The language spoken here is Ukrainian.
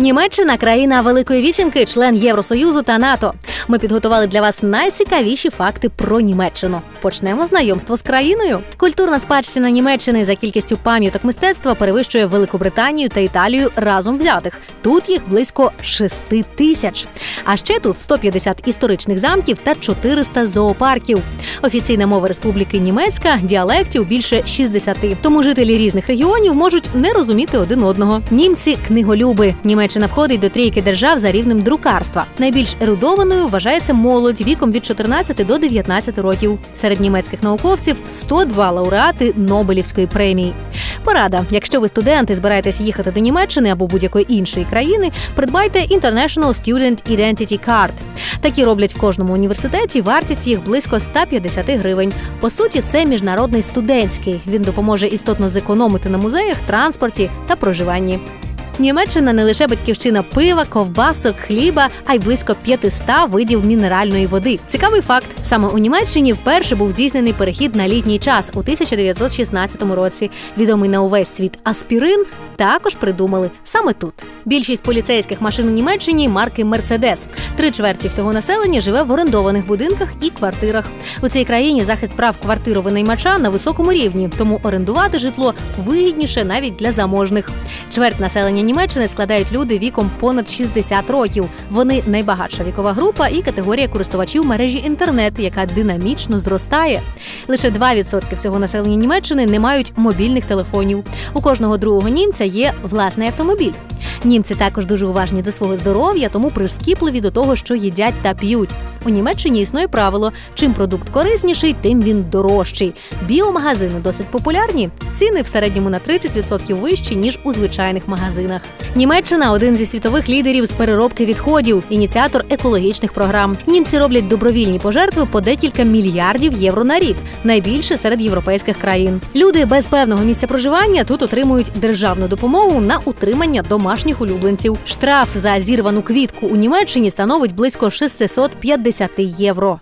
Німеччина країна Великої вісімки, член Євросоюзу та НАТО. Ми підготували для вас найцікавіші факти про Німеччину. Почнемо знайомство з країною. Культурна спадщина Німеччини за кількістю пам'яток мистецтва перевищує Великобританію та Італію разом взятих. Тут їх близько 6 тисяч. А ще тут 150 історичних замків та 400 зоопарків. Офіційна мова Республіки Німецька, діалектів більше 60. Тому жителі різних регіонів можуть не розуміти один одного. Німці книголюби. Німеччина входить до трійки держав за рівнем друкарства. Найбільш ерудованою вважається молодь віком від 14 до 19 років. Серед німецьких науковців 102 лауреати Нобелівської премії. Порада: якщо ви студенти збираєтесь їхати до Німеччини або будь-якої іншої країни, придбайте International Student Identity Card. Такі роблять в кожному університеті. Вартість їх близько 150 гривень. По суті, це міжнародний студентський. Він допоможе істотно зекономити на музеях, транспорті та проживанні. Німеччина не лише батьківщина пива, ковбасок, хліба, а й близько 500 видів мінеральної води. Цікавий факт: саме у Німеччині вперше був здійснений перехід на літній час у 1916 році. Відомий на увесь світ аспірин також придумали саме тут. Більшість поліцейських машин у Німеччині марки Мерседес. Три чверті всього населення живе в орендованих будинках і квартирах. У цій країні захист прав квартировинаймача на високому рівні, тому орендувати житло вигідніше навіть для заможних. Чверть населення Німеччини складають люди віком понад 60 років. Вони найбагатша вікова група і категорія користувачів мережі інтернет, яка динамічно зростає. Лише 2% всього населення Німеччини не мають мобільних телефонів. У кожного другого німця є власний автомобіль. Німці також дуже уважні до свого здоров'я, тому прискіпливі до того, що їдять та п'ють. У Німеччині існує правило: чим продукт корисніший, тим він дорожчий. Біомагазини досить популярні. Ціни в середньому на 30% вищі ніж у звичайних магазинах. Німеччина один зі світових лідерів з переробки відходів, ініціатор екологічних програм. Німці роблять добровільні пожертви по декілька мільярдів євро на рік, найбільше серед європейських країн. Люди без певного місця проживання тут отримують державну допомогу на утримання домашніх улюбленців. Штраф за зірвану квітку у Німеччині становить близько 650 євро.